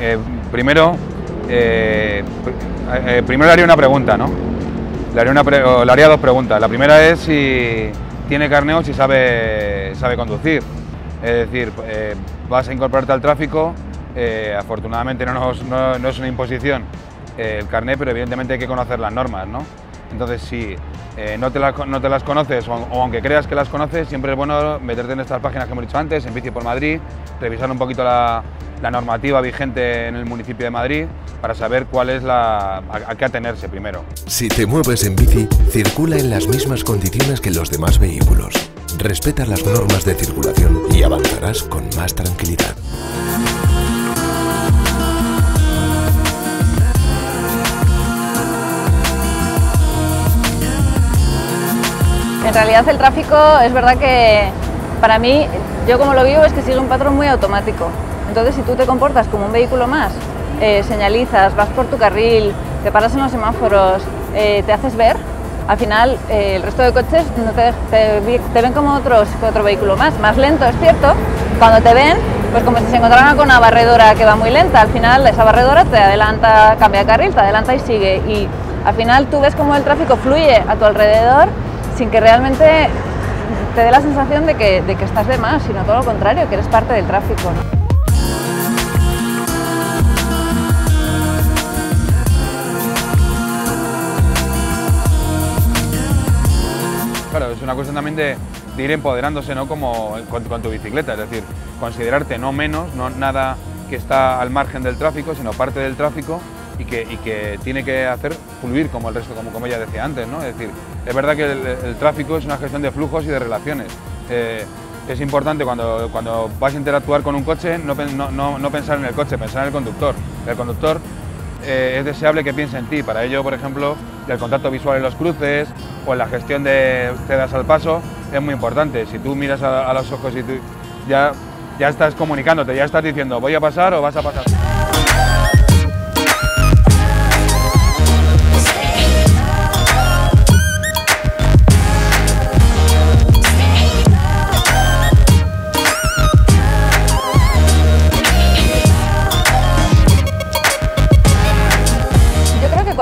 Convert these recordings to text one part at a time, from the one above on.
eh, primero, eh, eh, primero le haría una pregunta, ¿no? Le haría, dos preguntas. La primera es si tiene carneo, si sabe, sabe conducir. Es decir, eh, vas a incorporarte al tráfico, eh, afortunadamente no, no- es una imposición eh, el carné, pero evidentemente hay que conocer las normas, ¿no? Entonces, si eh, no, te las, no te las conoces o, aunque creas que las conoces, siempre es bueno meterte en estas páginas que hemos dicho antes, en Bici por Madrid, revisar un poquito la, normativa vigente en el municipio de Madrid para saber cuál es la, a qué atenerse primero. Si te mueves en bici, circula en las mismas condiciones que los demás vehículos. Respeta las normas de circulación y avanzarás con más tranquilidad. Realidad el tráfico es verdad que para mí, yo como lo vivo es que sigue un patrón muy automático. Entonces si tú te comportas como un vehículo más, eh, señalizas, vas por tu carril, te paras en los semáforos, eh, te haces ver, al final eh, el resto de coches no te, te ven como otros, otro vehículo más, más lento, es cierto. Cuando te ven, pues como si se encontraran con una barredora que va muy lenta, al final esa barredora te adelanta, cambia carril, te adelanta y sigue. Y al final tú ves cómo el tráfico fluye a tu alrededor sin que realmente te dé la sensación de que, estás de más, sino todo lo contrario, que eres parte del tráfico. Claro, es una cuestión también de, de ir empoderándose ¿no? como con, con tu bicicleta, es decir, considerarte no menos, no nada que está al margen del tráfico, sino parte del tráfico y que, tiene que hacer fluir como el resto, como, como ella decía antes. ¿no? Es decir, es verdad que el, tráfico es una gestión de flujos y de relaciones. Eh, es importante cuando, cuando vas a interactuar con un coche no, no- no- pensar en el coche, pensar en el conductor. El conductor eh, es deseable que piense en ti. Para ello, por ejemplo, el contacto visual en los cruces o en la gestión de cedas al paso es muy importante. Si tú miras a, a los ojos y tú ya, ya estás comunicándote, ya estás diciendo voy a pasar o vas a pasar.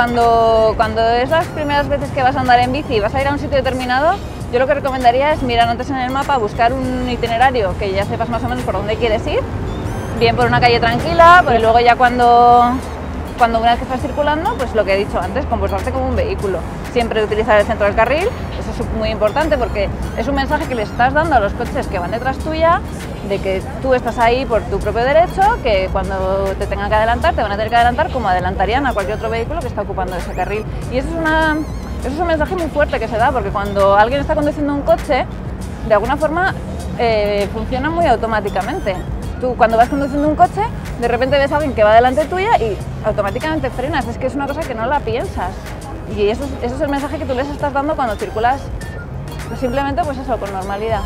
Cuando, cuando es las primeras veces que vas a andar en bici y vas a ir a un sitio determinado, yo lo que recomendaría es mirar antes en el mapa, buscar un itinerario que ya sepas más o menos por dónde quieres ir, bien por una calle tranquila, pero luego ya cuando, cuando una vez que estás circulando, pues lo que he dicho antes, comportarte como un vehículo. Siempre utilizar el centro del carril, eso es muy importante porque es un mensaje que le estás dando a los coches que van detrás tuya de que tú estás ahí por tu propio derecho, que cuando te tengan que adelantar, te van a tener que adelantar como adelantarían a cualquier otro vehículo que está ocupando ese carril. Y eso es, eso es un mensaje muy fuerte que se da, porque cuando alguien está conduciendo un coche, de alguna forma eh, funciona muy automáticamente. Tú cuando vas conduciendo un coche, de repente ves a alguien que va delante tuya y automáticamente frenas. Es que es una cosa que no la piensas. Y eso, es- eso es el mensaje que tú les estás dando cuando circulas simplemente pues eso, con normalidad.